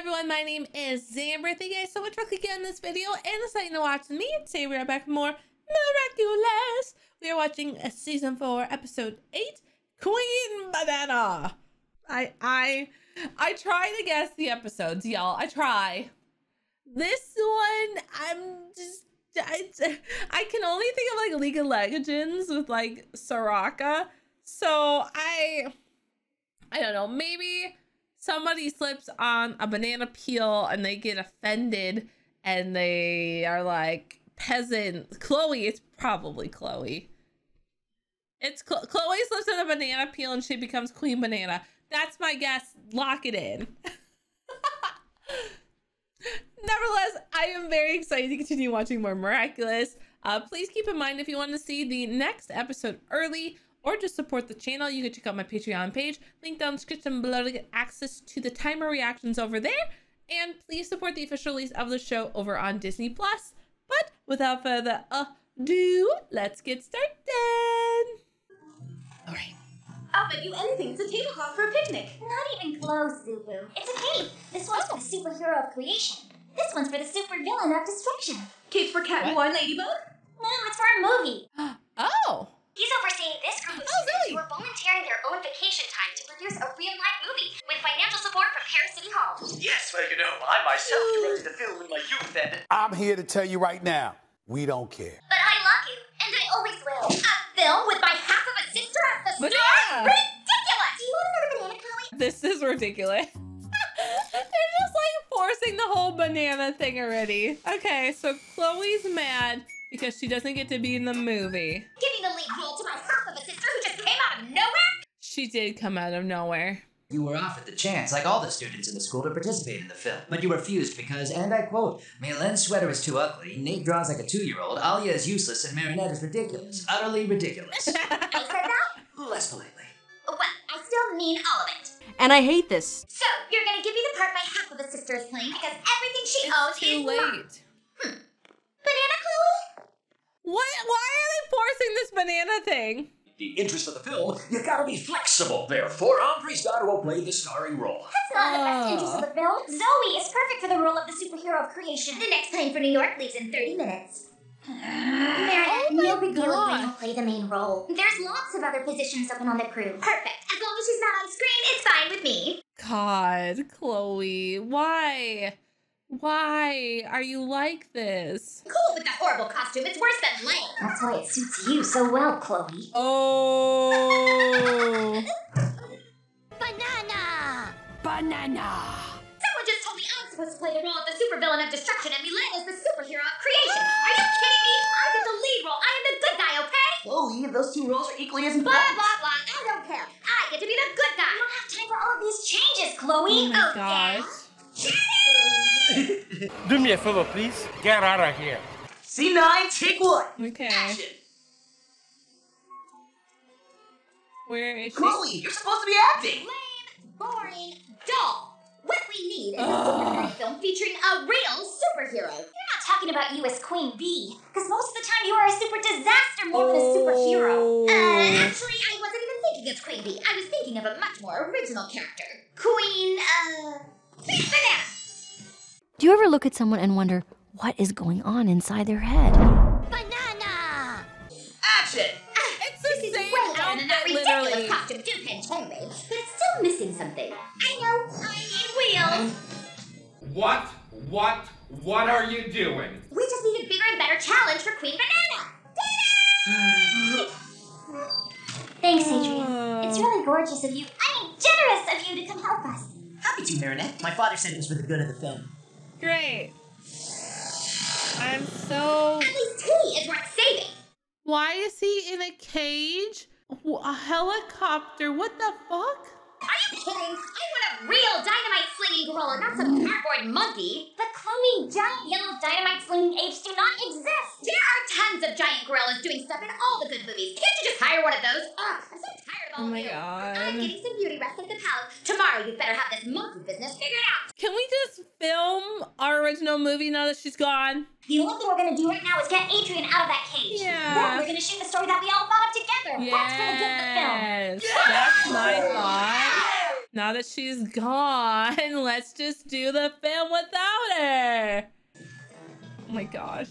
everyone, my name is Zamber. Thank you guys so much for clicking on this video and deciding to watch me. Today we are back for more Miraculous. We are watching a season four, episode eight, Queen Banana. I I I try to guess the episodes, y'all. I try. This one, I'm just I, I can only think of like League of Legends with like Soraka. So I I don't know, maybe somebody slips on a banana peel and they get offended and they are like peasant chloe it's probably chloe. It's Chloe, slips on a banana peel and she becomes queen banana. That's my guess. Lock it in. Nevertheless i am very excited to continue watching more miraculous. Uh, please keep in mind if you want to see the next episode early or just support the channel, you can check out my Patreon page. Link down in the description below to get access to the timer reactions over there. And please support the official release of the show over on Disney Plus. But without further ado, let's get started. All right. I'll bet you anything it's a tablecloth for a picnic. Not even close, Zubu. It's a cape. This one's for the oh. superhero of creation. This one's for the super villain of destruction. Cape for Cat and Wine Ladybug? No, it's for a movie. Oh. He's overseeing this group of Oh, students really? who are volunteering their own vacation time to produce a real-life movie with financial support from Paris City Hall. Yes, well, you know, I myself directed the film in my youth, and I'm here to tell you right now, we don't care. But I love you, and I always will. A film with my half of a sister as the Banana. star? Ridiculous! Do you want another banana, Chloe? This is ridiculous. They're just like forcing the whole banana thing already. Okay, so Chloe's mad because she doesn't get to be in the movie. Giving nowhere? She did come out of nowhere. you were offered the chance, like all the students in the school, to participate in the film. But you refused because, and I quote, Mylène's sweater is too ugly, Nate draws like a two-year-old, Alya is useless, and Marinette is ridiculous. Utterly ridiculous. I said that? Less politely. Well, I still mean all of it. And I hate this. So, you're gonna give me the part my half of a sister is playing because everything she owns It's too is mine. late. Hmm. Banana Chloe? What? Why are they forcing this banana thing? The interest of the film, you gotta be flexible. Therefore, Aubrey daughter will play the starring role. That's not in the best interest of the film. Zoe is perfect for the role of the superhero of creation. The next plane for New York leaves in 30 minutes. Meredith, Oh my no big deal if God. Ray will play the main role. There's lots of other positions open on the crew. Perfect. As long as she's not on screen, it's fine with me. God, Chloe, why? Why are you like this? Cool with the horrible costume. It's worse than lame. That's why it suits you so well, Chloe. Oh. Banana! Banana. Someone just told me I'm supposed to play the role of the supervillain of destruction and Mylène is the superhero of creation. Are you kidding me? I get the lead role. I am the good guy, okay? Chloe, those two roles are equally as important. Blah, blah, blah. I don't care. I get to be the good guy. You don't have time for all of these changes, Chloe. Oh my oh, yeah. gosh. Do me a favor, please. Get out of here. C9, take one. Okay. Action. Where is she? Chloe, you're supposed to be acting. Lame, boring, dull. What we need is a superhero film featuring a real superhero. You're not talking about you as Queen Bee, because most of the time you are a super disaster more than a superhero. Oh. Uh, actually, I wasn't even thinking of Queen Bee. I was thinking of a much more original character. Queen, uh, Banana. Do you ever look at someone and wonder what is going on inside their head? Banana. Action. It's the This same way better than that outfit, ridiculous literally. costume Duke told me, but it's still missing something. I know. I need wheels. What? What? What are you doing? We just need a bigger and better challenge for Queen Banana. Thanks, Adrien. It's hmm. really gorgeous of you. I mean, generous of you to come help us. Happy to, Marinette. My father said it was for the good of the film. Great. I'm so. At least he is worth saving. Why is he in a cage? A helicopter? What the fuck? Are you kidding? I a real dynamite slinging gorilla, not some cardboard monkey. The Chloe giant yellow dynamite slinging apes do not exist. There are tons of giant gorillas doing stuff in all the good movies. Can't you just hire one of those? Ugh, I'm so tired of all Oh my of you. God. I'm getting some beauty rest at the palace. Tomorrow you better have this monkey business figured out. Can we just film our original movie now that she's gone? The only thing we're gonna do right now is get Adrien out of that cage. Yeah. Then we're gonna shoot the story that we all thought of together. That's for the good of the film. Yes, that's my thought. Now that she's gone, let's just do the film without her. Oh my gosh.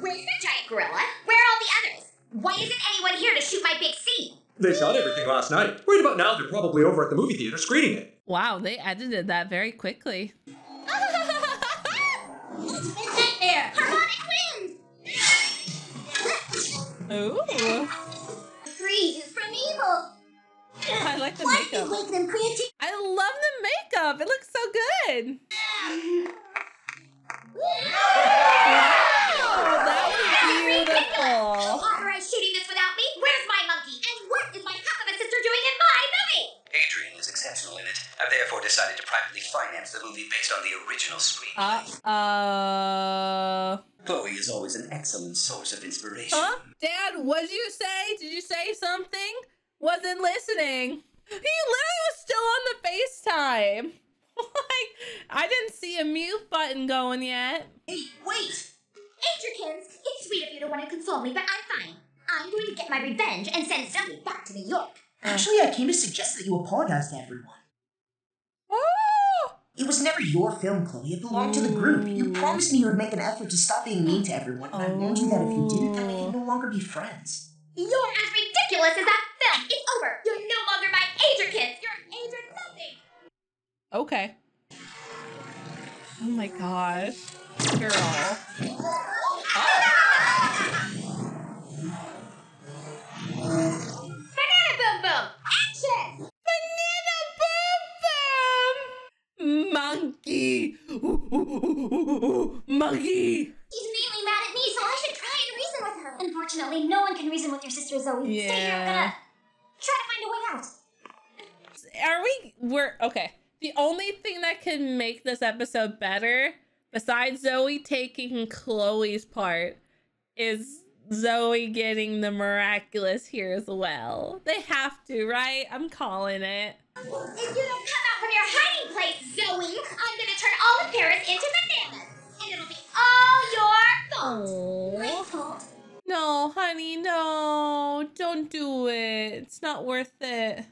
Where's the giant gorilla? Where are all the others? Why isn't anyone here to shoot my big scene? They shot everything last night. Right about now, they're probably over at the movie theater screening it. Wow, they edited that very quickly. Sit there! Harmonic twins! Ooh. Freeze from evil! I like the Why makeup. did you wake them creative? I love the makeup. It looks so good. Wow, that was beautiful. Authorized shooting this without me? Where's my monkey? And what is my half of a sister doing in my movie? Adrien is exceptional in it. I've therefore decided to privately finance the movie based on the original screenplay. Uh, uh, Chloe is always an excellent source of inspiration. huh? Dad, what did you say? Did you say something? Wasn't listening. He literally was still on the FaceTime. like, I didn't see a mute button going yet. Hey, wait! Adrikins, it's sweet of you to want to console me, but I'm fine. I'm going to get my revenge and send Zoe back to New York. Uh. Actually, I came to suggest that you apologize to everyone. Oh! It was never your film, Chloe. It belonged to the group. You mm. promised me you would make an effort to stop being mean to everyone, and I warned you that if you didn't, then we could no longer be friends. You're as ridiculous as that film! It's over! You're no longer my Adrikins! You're Adrien nothing! Okay. Oh my gosh. Girl. Ah. Banana Boom Boom! Action! Banana Boom Boom! Monkey! Ooh, ooh, ooh, ooh, ooh, Monkey! She's mainly mad at me, so I should try and reason with her. Unfortunately, no one can reason with your sister Zoe. Stay here, I'm Yeah. gonna try to find a way out. Are we? We're okay. The only thing that can make this episode better, besides Zoe taking Chloe's part, is Zoe getting the miraculous here as well. They have to, right? I'm calling it. If you don't come out from your hiding place, Zoe, I'm gonna turn all of Paris into bananas. And it'll be all your fault. My fault. No, honey, no. Don't do it. It's not worth it.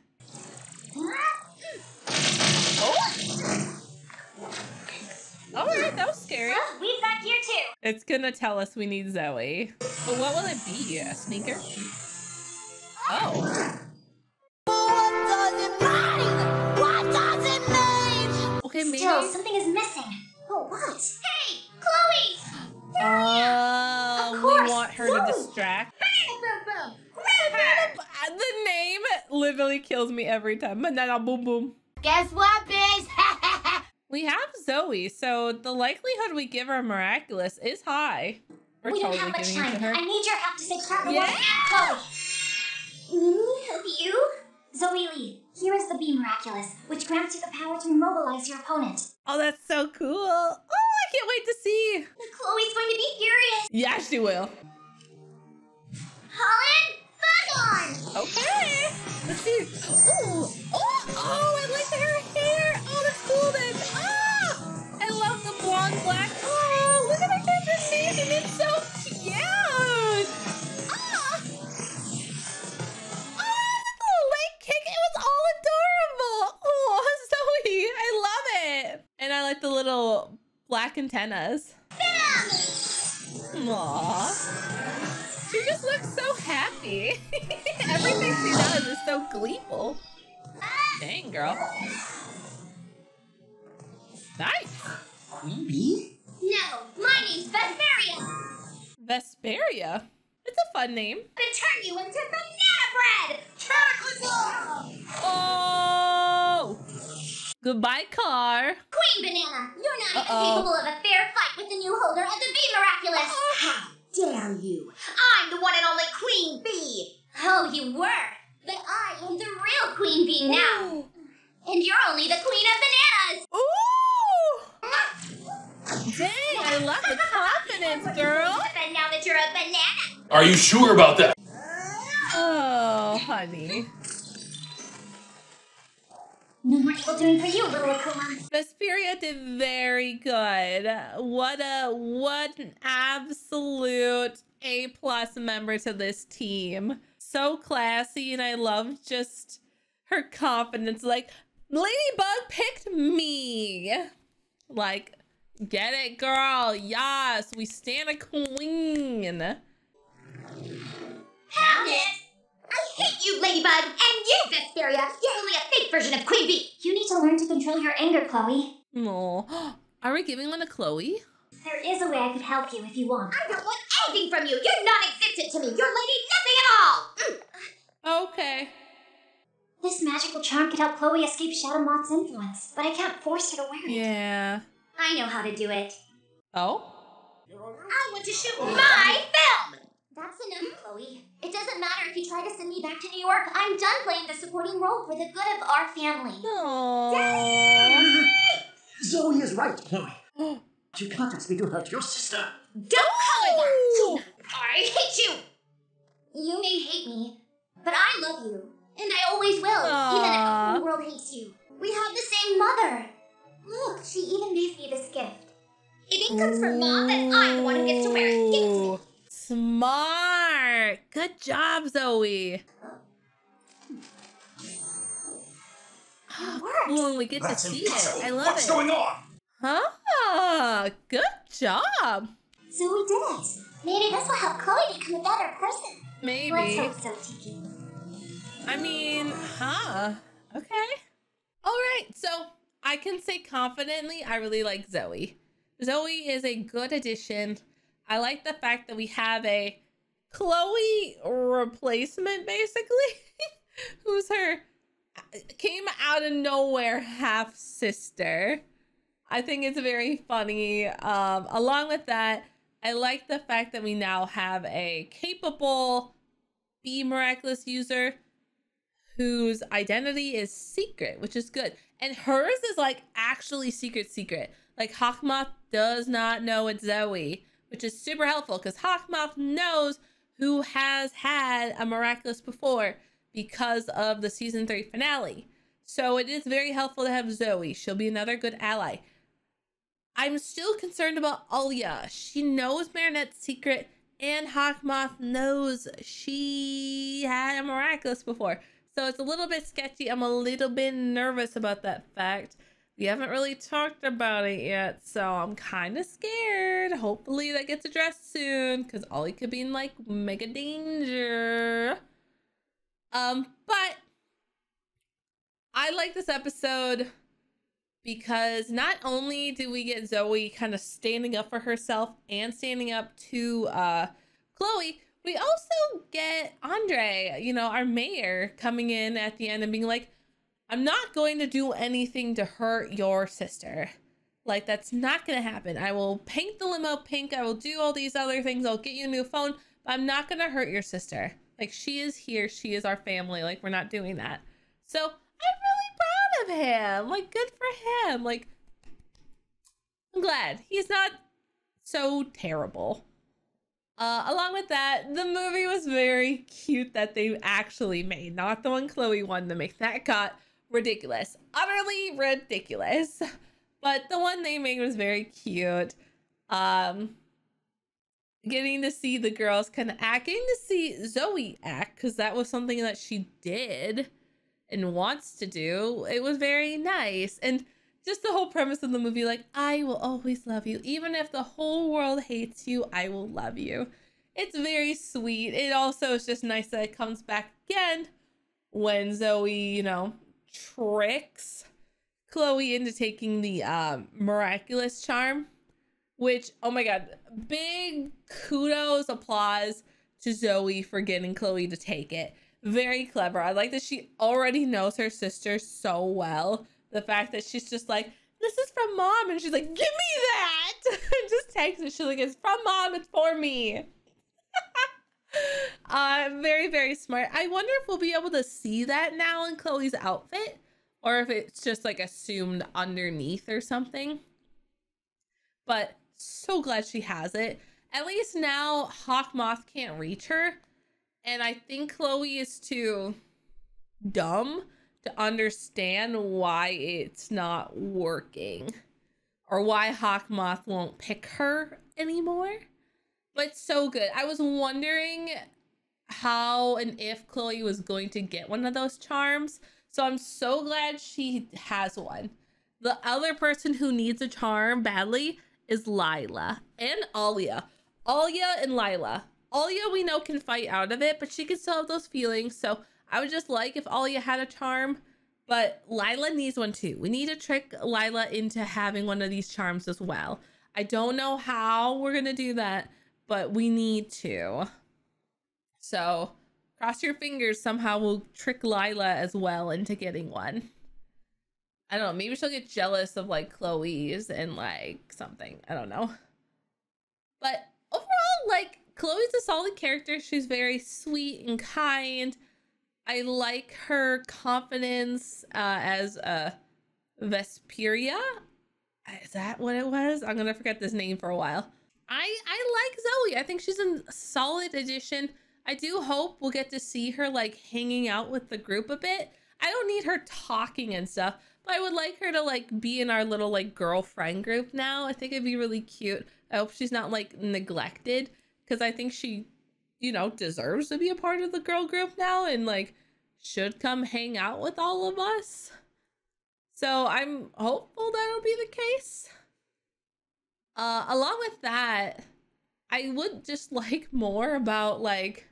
Oh. Alright, that was scary. Well, we've got gear too. It's gonna tell us we need Zoe. But what will it be? A sneaker? Oh. What does it mean? Okay, maybe. Still, something is missing. Oh, what? Hey, Chloe! Oh, Of we want her to distract. Banana Boom Boom! Grab her! The name literally kills me every time. Banana boom boom. Guess what, bitch? We have Zoe, so the likelihood we give her miraculous is high. We're we totally don't have much time. I need your help to save Cat Yeah. and Chloe. Me help you? Zoe Lee, here is the Bee Miraculous, which grants you the power to immobilize your opponent. Oh, that's so cool. Oh, I can't wait to see. Chloe's going to be furious. Yeah, she will. Pollen, fuck on! Okay. Let's see. Ooh. Oh, oh, I like her hair. Oh, that's cool then. Ah, I love the blonde black. Oh, look at her transformation. It's so black antennas. Aww. She just looks so happy. Everything she does is so gleeful. Dang, girl. Nice. Queen Bee? No, my name's Vesperia. Vesperia. It's a fun name. I'm gonna turn you into banana bread. Cataclysm! Oh! Goodbye, car. Queen Banana, you're not even Uh-oh. capable of a fair fight with the new holder of the Bee Miraculous. Oh. How dare you? I'm the one and only Queen Bee. Oh, you were. But I am the real Queen Bee now. And you're only the Queen of Bananas. Ooh! Dang, I love the confidence, girl. But now that you're a banana, Are you sure about that? Oh, honey. no more trouble doing for you, little Akuma. Vesperia did very good. What a what an absolute A plus member to this team. So classy, and I love just her confidence. Like, Ladybug picked me. Like, get it, girl. Yes, we stand a queen. Hamlet! I hate you, Ladybug! And you, Vesperia! You're only a fake version of Queen Bee! You need to learn to control your anger, Chloe. No. are we giving one to Chloe? There is a way I could help you if you want. I don't want anything from you! You're non-existent to me! You're lady nothing at all! Mm. Okay. This magical charm could help Chloe escape Shadow Moth's influence, but I can't force her to wear it. Yeah. I know how to do it. Oh? I want to shoot my film! That's enough, Chloe. It doesn't matter if you try to send me back to New York. I'm done playing the supporting role for the good of our family. Aww. Zoe is right, Chloe. you can't ask me to hurt your sister. Don't call it that! I hate you! You may hate me, but I love you. And I always will, Aww. even if the whole world hates you. We have the same mother. Look, she even gave me this gift. If it comes from mom, then I'm the one who gets to wear it. Give it to me. Ooh, Smart. Good job, Zoe. It works. Cool, and we get That's to see impossible. it. I love What's it. going on? Huh? Good job. Zoe did it. Maybe this will help Chloe become a better person. Let's Maybe. hope so, Tikki. I mean, huh? Okay. All right. So I can say confidently, I really like Zoe. Zoe is a good addition. I like the fact that we have a Chloe replacement, basically, who's her came out of nowhere half sister. I think it's very funny. Um, along with that, I like the fact that we now have a capable Bee Miraculous user whose identity is secret, which is good. And hers is like actually secret, secret. Like Hawkmoth does not know it's Zoe, which is super helpful because Hawkmoth knows who has had a miraculous before because of the season three finale. So it is very helpful to have Zoe. She'll be another good ally. I'm still concerned about Alya. She knows Marinette's secret, and Hawkmoth knows she had a miraculous before. So it's a little bit sketchy. I'm a little bit nervous about that fact. We haven't really talked about it yet, so I'm kind of scared. Hopefully that gets addressed soon, because Ollie could be in like mega danger. Um, but I like this episode because not only do we get Zoe kind of standing up for herself and standing up to uh Chloe, we also get Andre, you know, our mayor, coming in at the end and being like, I'm not going to do anything to hurt your sister. Like, that's not going to happen. I will paint the limo pink. I will do all these other things. I'll get you a new phone, but I'm not going to hurt your sister. Like, she is here. She is our family. Like, we're not doing that. So, I'm really proud of him. Like, good for him. Like, I'm glad he's not so terrible. Uh, along with that, the movie was very cute that they actually made, not the one Chloe wanted to make. That got ridiculous, utterly ridiculous. But the one they made was very cute. Um, getting to see the girls kind of act, getting to see Zoe act because that was something that she did and wants to do. It was very nice, and just the whole premise of the movie like i will always love you even if the whole world hates you i will love you it's very sweet it also is just nice that it comes back again when zoe you know tricks chloe into taking the um miraculous charm which oh my god big kudos applause to zoe for getting chloe to take it very clever i like that she already knows her sister so well the fact that she's just like, this is from mom, and she's like, give me that. just takes it. She's like, it's from mom, it's for me. Uh, very, very smart. I wonder if we'll be able to see that now in Chloe's outfit, or if it's just like assumed underneath or something. But so glad she has it. At least now Hawk Moth can't reach her. And I think Chloe is too dumb to understand why it's not working or why Hawkmoth won't pick her anymore. But so good. I was wondering how and if Chloe was going to get one of those charms. So I'm so glad she has one. The other person who needs a charm badly is Lila and Alya. Alya and Lila. Alya we know can fight out of it, but she can still have those feelings. So I would just like if Alya had a charm, but Lila needs one too. We need to trick Lila into having one of these charms as well. I don't know how we're going to do that, but we need to. So cross your fingers somehow we'll trick Lila as well into getting one. I don't know, maybe she'll get jealous of like Chloe's and like something. I don't know. But overall, like Chloe's a solid character. She's very sweet and kind. I like her confidence uh, as a Vesperia. Is that what it was? I'm gonna forget this name for a while. I I like Zoe. I think she's a solid addition. I do hope we'll get to see her like hanging out with the group a bit. I don't need her talking and stuff, but I would like her to like be in our little like girlfriend group now. I think it'd be really cute. I hope she's not like neglected because I think she, you know, deserves to be a part of the girl group now and like should come hang out with all of us. So I'm hopeful that'll be the case. Uh, along with that, I would just like more about like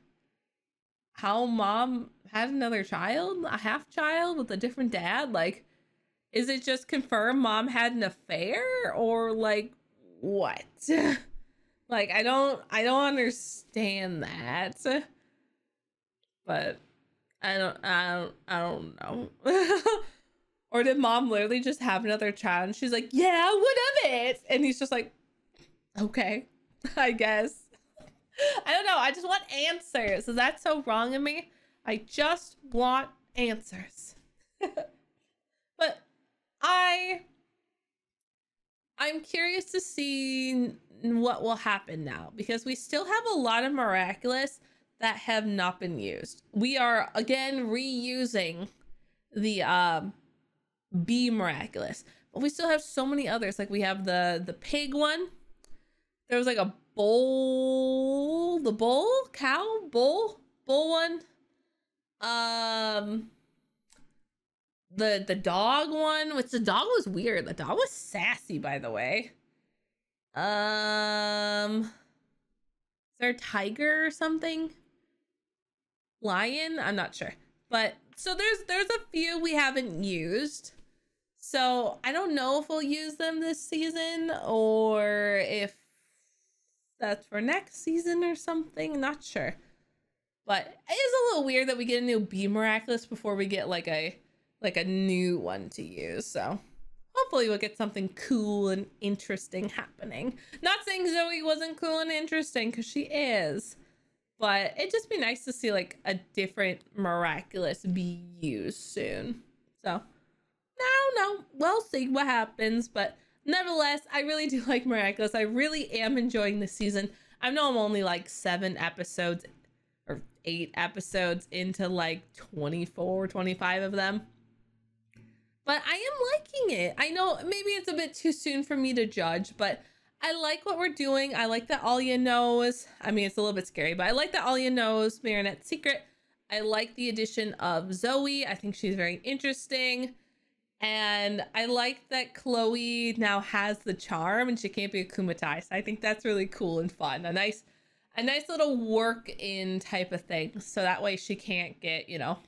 how mom had another child, a half child with a different dad. Like, is it just confirmed mom had an affair or like what? like, I don't, I don't understand that. But I don't, I don't, I don't know. or did mom literally just have another child and she's like, yeah, what of it? And he's just like, okay, I guess. I don't know. I just want answers. Is that so wrong of me? I just want answers. but I I'm curious to see what will happen now because we still have a lot of miraculous that have not been used. We are again reusing the um bee miraculous. But we still have so many others. Like we have the the pig one. There was like a bull, the bull, cow, bull, bull one. Um the the dog one, which the dog was weird. The dog was sassy, by the way. Um is there a tiger or something? Lion? I'm not sure. But so there's there's a few we haven't used. So I don't know if we'll use them this season or if that's for next season or something. Not sure. But it is a little weird that we get a new Bee Miraculous before we get like a like a new one to use. So hopefully we'll get something cool and interesting happening. Not saying Zoe wasn't cool and interesting because she is. But it'd just be nice to see like a different miraculous be used soon. So no, no, we'll see what happens. But nevertheless, I really do like Miraculous. I really am enjoying the season. I know I'm only like seven episodes or eight episodes into like 24, 25 of them. But I am liking it. I know maybe it's a bit too soon for me to judge, but I like what we're doing. I like that Alya knows. I mean, it's a little bit scary, but I like that Alya knows Marinette's secret. I like the addition of Zoe. I think she's very interesting. And I like that Chloe now has the charm and she can't be a Kumatai. So I think that's really cool and fun. A nice a nice little work in type of thing. So that way she can't get, you know,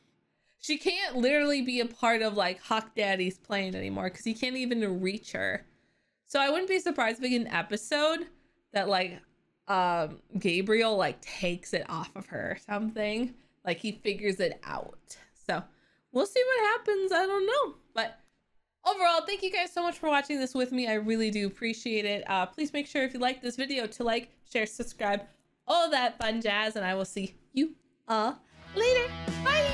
she can't literally be a part of like Hawk Daddy's plane anymore because he can't even reach her. So I wouldn't be surprised if get an episode that like um Gabriel like takes it off of her or something. Like he figures it out. So we'll see what happens. I don't know. But overall, thank you guys so much for watching this with me. I really do appreciate it. Uh, please make sure if you like this video to like, share, subscribe, all that fun jazz, and I will see you all later. Bye!